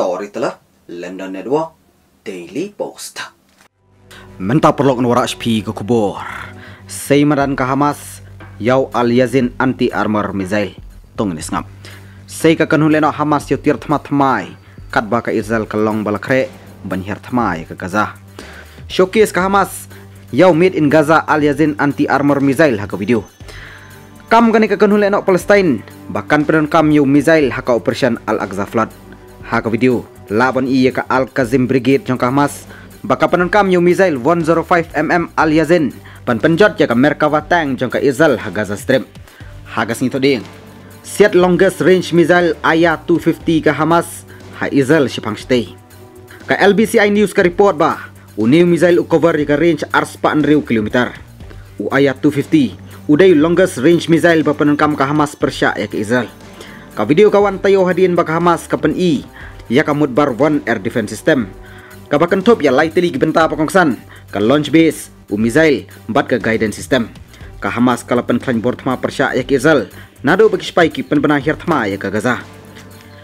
story telah London Network Daily Post. Menta perlok nwara HP ke kubur. Seimaran ke Hamas yau al yazin anti armor missile tong ni ngap. Sei ka kanhu leno Hamas yo tir thma thmai kat ba ka Israel ka long balakre banhir thmai ka Gaza. Showcase ka Hamas yau made in Gaza al yazin anti armor missile ha ka video. Kam gani ka kanhu leno Palestine bahkan penon kam yo missile ha ka operation al Aqsa flood. Ha ka video laban iya ka Al Kazim Brigade jong ka Hamas baka kam yung missile 105 mm Al Yazin pan penjot ya ka Merkava tank jong ka Israel ha Gaza Strip. Hagas nito ding. Set longest range missile Aya 250 ka Hamas. Ha Israel sipang stay ka LBCI News ka report ba uniw missile u cover ka range ars pa riu kilometer. U Aya 250 uday longest range missile pa panon kam ka Hamas persya ya ka Israel ka video kawan tayo hadin ba ka Hamas kapan i. Ya ka mudbar one air defense system. Kabakan top ya lightly gibenta pakongsan ka launch base u missile bat ka guidance system. Ka Hamas kala pen plan bor thma persya ya Israel. Nado bagi spy ki pen benahir thma ya ka Gaza.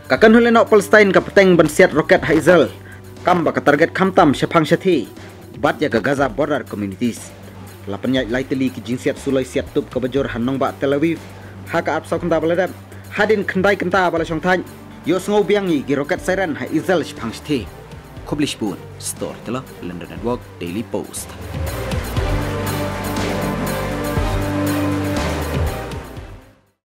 Ka kan huleno Palestine ka peteng ban set roket ha Israel. Kam ba ka target khamtam shapang shathi bat ya ka Gaza border communities. Lapan ya lightly ki sulai siat tup ka bajor hanong ba Tel Aviv. Ha ka apsa kenta baladam hadin kendai kenta bala song than yo sngo biangi gi roket siren ha Israel shapang shathi Kublish Spoon, Store Tela, London Network, Daily Post.